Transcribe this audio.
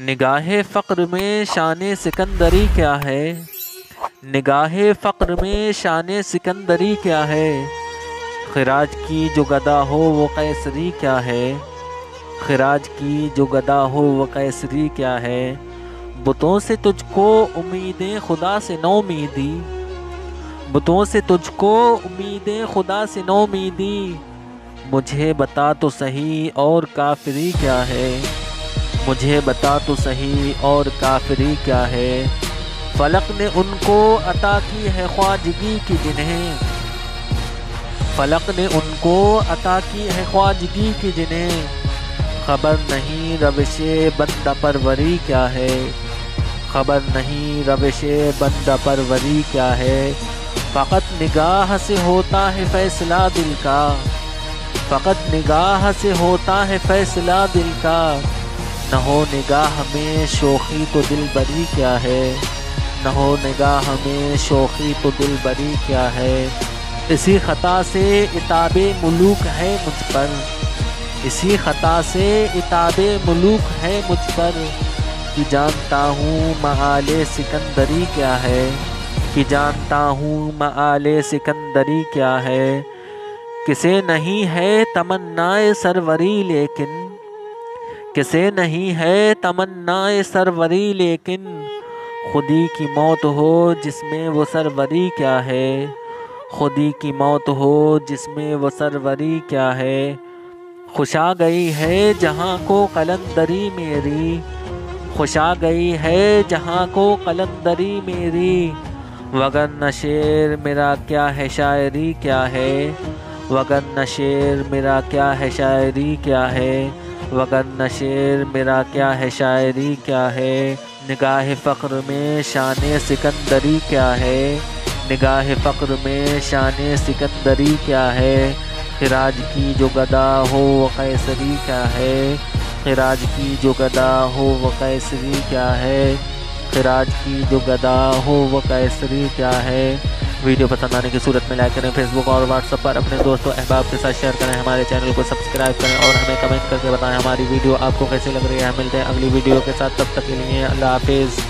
निगाह फ़क्र में शान सिकंदरी क्या है? निगाह फ़क्र में शान सिकंदरी क्या है? खराज की जो गदा हो वो कैसरी क्या है? खराज की जो गदा हो वो कैसरी क्या है? बुतों से तुझको उम्मीदें खुदा से नौ उम्मीदी। बुतों से तुझको उम्मीदें खुदा से नौ उम्मीदी। मुझे बता तो सही और काफिरी क्या है? मुझे बता तो सही और काफिरी क्या है? फलक ने उनको अता की है ख्वाजगी की जिन्हें। फलक ने उनको अता की है ख्वाजगी की जिन्हें। खबर नहीं रविश बंदा परवरी क्या है? खबर नहीं रविश बंदा परवरी क्या है? फ़कत निगाह से होता है फैसला दिल का। फ़कत निगाह से होता है फैसला दिल का। न हो निगाह में शोखी तो दिल बरी क्या है? न हो निगाह में शोखी तो दिल बरी क्या है? इसी ख़ता से इताब मलूक है मुझ पर। इसी ख़ता से इताब मुलूक है मुझ पर। कि जानता हूँ महाल सिकंदरी क्या है? कि जानता हूँ महाल सिकंदरी क्या है? किसे नहीं है तमन्नाए सरवरी लेकिन, किसे नहीं है तमन्नाए सरवरी लेकिन, खुदी की मौत हो जिसमें वो सरवरी क्या है, खुदी की मौत हो जिसमें वो सरवरी क्या है, खुशा गई है जहाँ को कलंदरी मेरी, खुशा गई है जहाँ को कलंदरी मेरी वगर नशेर मेरा क्या है, शायरी क्या है वगर नशेर मेरा क्या है शायरी क्या है? वगर नशेर मेरा क्या है शायरी क्या है? निगाह फ़क्र में शान सिकंदरी क्या है? निगाह फ़क्र में शान सिकंदरी क्या है? खराज की जो गदा हो वो कैसरी क्या है? खराज की जो गदा हो वो कैसरी क्या है? खराज की जो गदा हो वो कैसरी क्या है? वीडियो पसंद आने की सूरत में लाइक करें फेसबुक और व्हाट्सअप पर अपने दोस्तों अहबाब के साथ शेयर करें। हमारे चैनल को सब्सक्राइब करें और हमें कमेंट करके बताएँ हमारी वीडियो आपको कैसी लग रही है। मिलते हैं अगली वीडियो के साथ। तब तक के लिए अल्लाह हाफिज़।